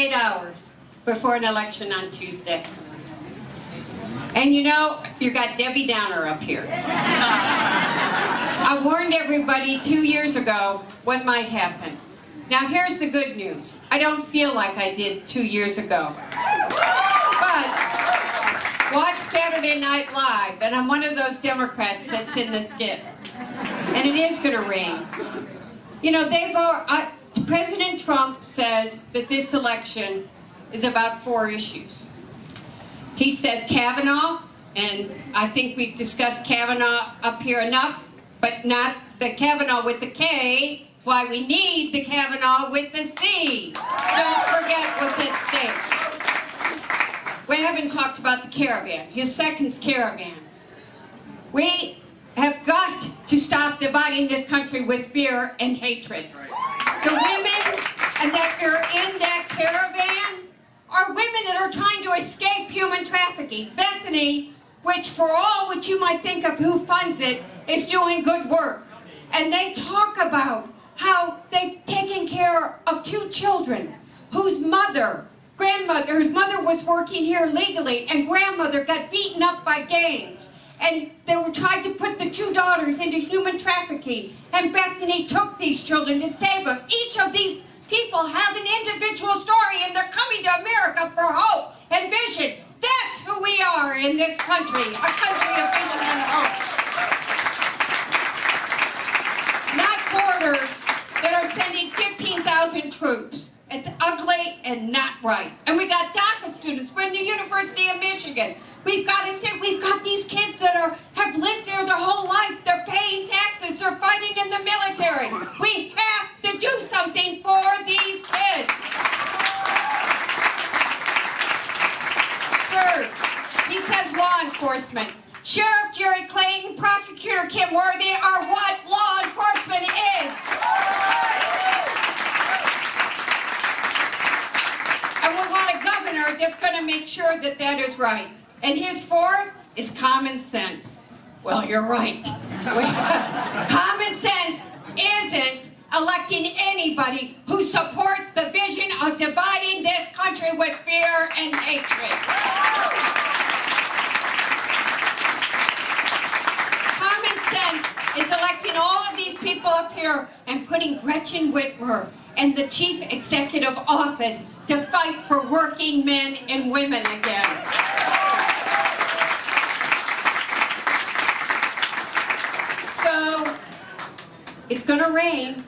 eight hours before an election on Tuesday. And you know, you got Debbie Downer up here. I warned everybody two years ago what might happen. Now here's the good news. I don't feel like I did two years ago. But watch Saturday Night Live, and I'm one of those Democrats that's in the skit. And it is going to rain. You know, they've all, uh, President Trump says that this election is about four issues. He says Kavanaugh, and I think we've discussed Kavanaugh up here enough, but not the Kavanaugh with the K. That's why we need the Cavanagh with the C. Don't forget what's at stake. We haven't talked about the caravan, his second caravan. We have got to stop dividing this country with fear and hatred. The women and that are in that caravan are women that are trying to escape human trafficking. Bethany, which for all what you might think of who funds it, is doing good work. And they talk about how they've taken care of two children whose mother, grandmother, whose mother was working here legally and grandmother got beaten up by gangs. And they were trying to put the two daughters into human trafficking. And Bethany took these children to save them. Each of these people have an individual story and they're coming to America for hope and vision. That's who we are in this country, a country of vision and hope. Not borders that are sending 15,000 troops. It's ugly and not right. And we got DACA students from the University of Michigan. We've got to stay, we've got these kids that are have lived there their whole life. They're paying taxes, they're fighting in the military. We have to do something for these kids. Third, he says law enforcement. Sheriff Jerry Clayton, Prosecutor Kim Worthy are what law enforcement is. And we want a governor that's going to make sure that that is right. And his fourth is common sense. Well, you're right. common sense isn't electing anybody who supports the vision of dividing this country with fear and hatred. Common sense is electing all of these people up here and putting Gretchen Whitmer and the chief executive office to fight for working men and women again. It's going to rain.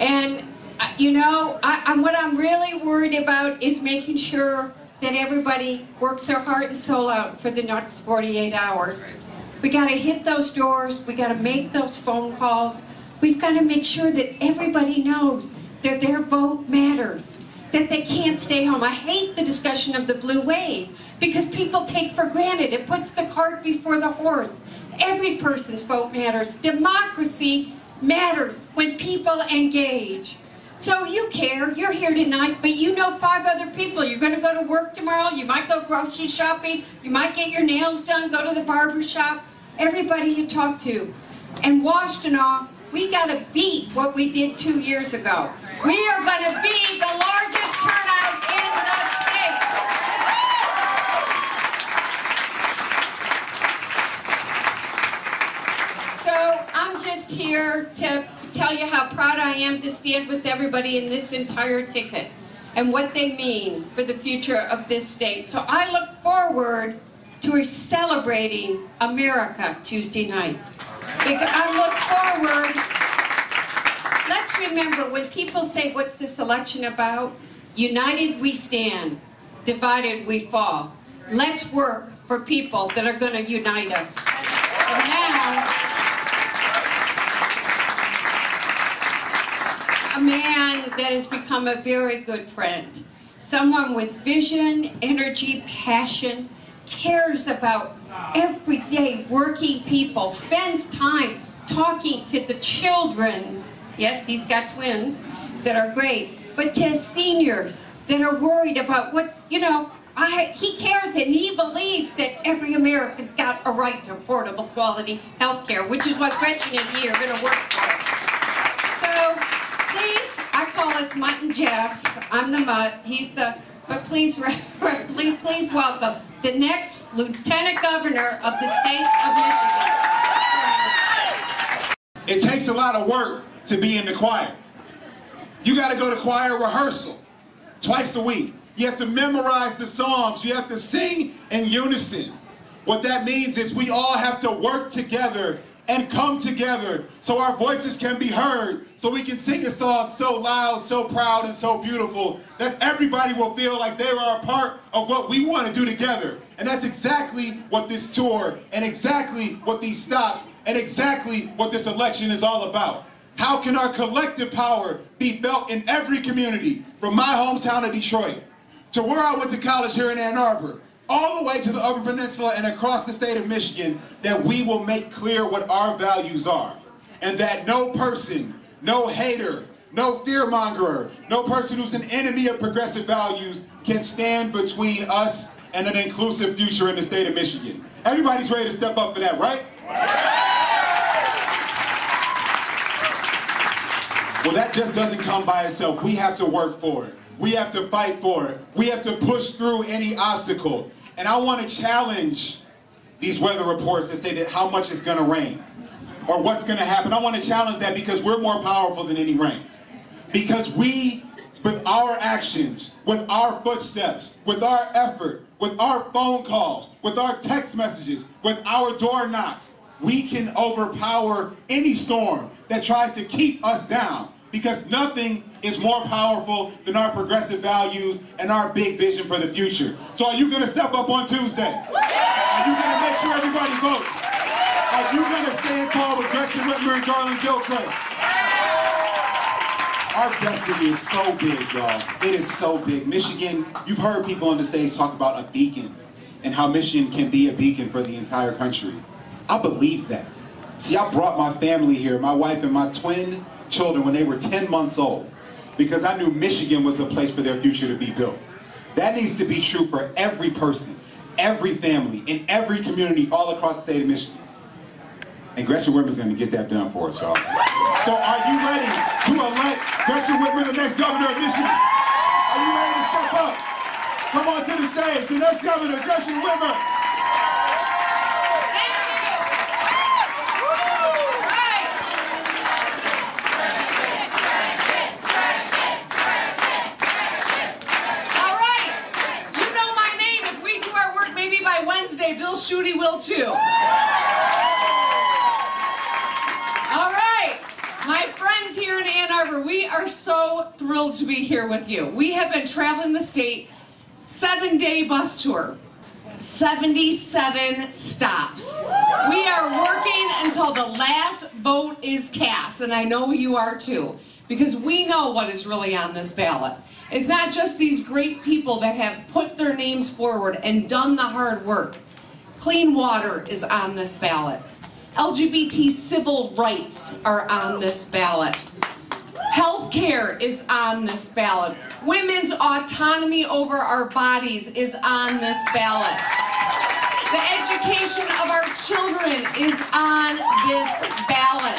And, uh, you know, I, I'm, what I'm really worried about is making sure that everybody works their heart and soul out for the next 48 hours. We got to hit those doors. We got to make those phone calls. We've got to make sure that everybody knows that their vote matters, that they can't stay home. I hate the discussion of the blue wave because people take for granted. It puts the cart before the horse. Every person's vote matters. Democracy matters when people engage. So you care, you're here tonight, but you know five other people. You're going to go to work tomorrow, you might go grocery shopping, you might get your nails done, go to the barber shop. Everybody you talk to. And Washtenaw, we got to beat what we did two years ago. We are going to be the largest turnout in the state. So I'm just here to tell you how proud I am to stand with everybody in this entire ticket and what they mean for the future of this state. So I look forward to celebrating America Tuesday night. Because I look forward, let's remember when people say, what's this election about? United we stand, divided we fall. Let's work for people that are going to unite us. And now, man that has become a very good friend. Someone with vision, energy, passion, cares about everyday working people, spends time talking to the children. Yes, he's got twins that are great, but to seniors that are worried about what's, you know, I, he cares and he believes that every American's got a right to affordable quality health care, which is what Gretchen and he are going to work for. Mutt and Jeff. I'm the Mutt. He's the. But please, please welcome the next Lieutenant Governor of the state of Michigan. It takes a lot of work to be in the choir. You got to go to choir rehearsal twice a week. You have to memorize the songs. You have to sing in unison. What that means is we all have to work together and come together so our voices can be heard, so we can sing a song so loud, so proud, and so beautiful that everybody will feel like they are a part of what we want to do together. And that's exactly what this tour and exactly what these stops and exactly what this election is all about. How can our collective power be felt in every community, from my hometown of Detroit to where I went to college here in Ann Arbor, all the way to the Upper Peninsula and across the state of Michigan, that we will make clear what our values are. And that no person, no hater, no fearmonger, no person who's an enemy of progressive values can stand between us and an inclusive future in the state of Michigan. Everybody's ready to step up for that, right? Well, that just doesn't come by itself. We have to work for it. We have to fight for it. We have to push through any obstacle. And I want to challenge these weather reports that say that how much is going to rain or what's going to happen. I want to challenge that because we're more powerful than any rain. Because we, with our actions, with our footsteps, with our effort, with our phone calls, with our text messages, with our door knocks, we can overpower any storm that tries to keep us down because nothing is more powerful than our progressive values and our big vision for the future. So are you going to step up on Tuesday? Are you going to make sure everybody votes? Are you going to stand tall with Gretchen Whitmer and Garlin Gilchrist? Our destiny is so big, y'all. It is so big. Michigan, you've heard people on the stage talk about a beacon and how Michigan can be a beacon for the entire country. I believe that. See, I brought my family here, my wife and my twin children when they were 10 months old because I knew Michigan was the place for their future to be built. That needs to be true for every person, every family, in every community all across the state of Michigan. And Gretchen Whitmer's going to get that done for us, y'all. So are you ready to elect Gretchen Whitmer the next governor of Michigan? Are you ready to step up? Come on to the stage, the next governor, Gretchen Whitmer. All right, my friends here in Ann Arbor, we are so thrilled to be here with you. We have been traveling the state, seven day bus tour. 77 stops. We are working until the last vote is cast, and I know you are too, because we know what is really on this ballot. It's not just these great people that have put their names forward and done the hard work. Clean water is on this ballot. LGBT civil rights are on this ballot. Health care is on this ballot. Women's autonomy over our bodies is on this ballot. The education of our children is on this ballot.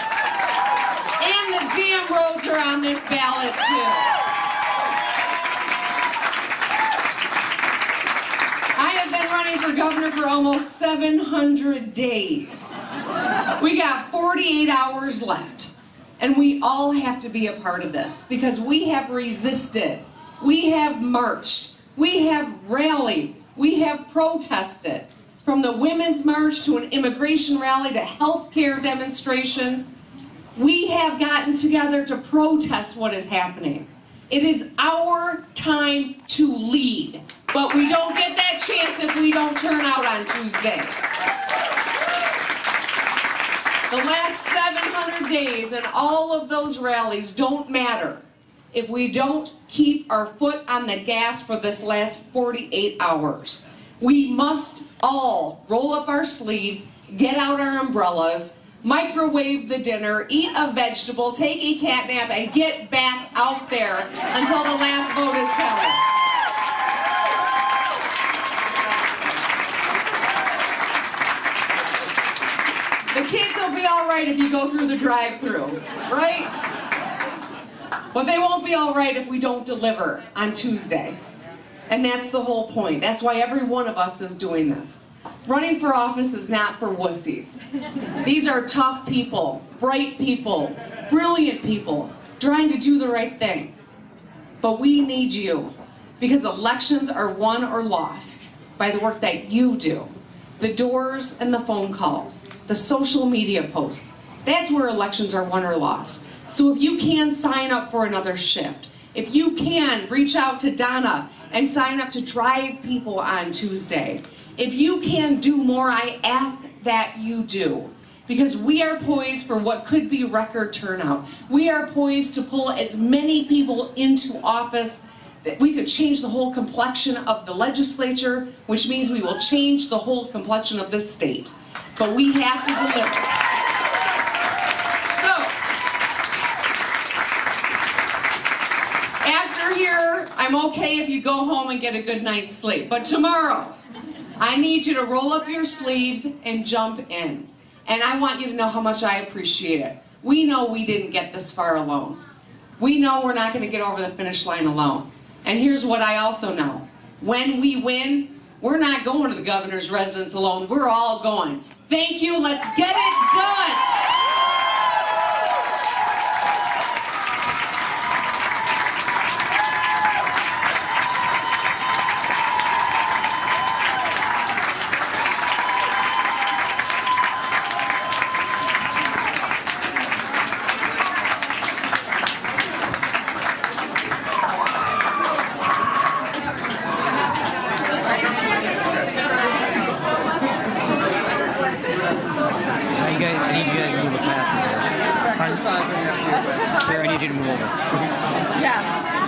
And the damn roads are on this ballot too. Running for governor for almost 700 days. We got 48 hours left. And we all have to be a part of this because we have resisted. We have marched. We have rallied. We have protested. From the Women's March to an immigration rally to health care demonstrations, we have gotten together to protest what is happening. It is our time to lead. But we don't get that chance if we don't turn out on Tuesday. The last 700 days and all of those rallies don't matter if we don't keep our foot on the gas for this last 48 hours. We must all roll up our sleeves, get out our umbrellas, microwave the dinner, eat a vegetable, take a cat nap, and get back out there until the last vote is counted. Kids will be all right if you go through the drive-through, right? But they won't be all right if we don't deliver on Tuesday. And that's the whole point. That's why every one of us is doing this. Running for office is not for wussies. These are tough people, bright people, brilliant people, trying to do the right thing. But we need you because elections are won or lost by the work that you do. The doors and the phone calls, the social media posts. That's where elections are won or lost. So if you can sign up for another shift, if you can reach out to Donna and sign up to drive people on Tuesday, if you can do more, I ask that you do. Because we are poised for what could be record turnout. We are poised to pull as many people into office we could change the whole complexion of the legislature, which means we will change the whole complexion of this state. But we have to deliver. So, after here, I'm okay if you go home and get a good night's sleep. But tomorrow, I need you to roll up your sleeves and jump in. And I want you to know how much I appreciate it. We know we didn't get this far alone. We know we're not going to get over the finish line alone. And here's what I also know. When we win, we're not going to the governor's residence alone. We're all going. Thank you. Let's get it done. need you guys to move a I need you to move over. yes.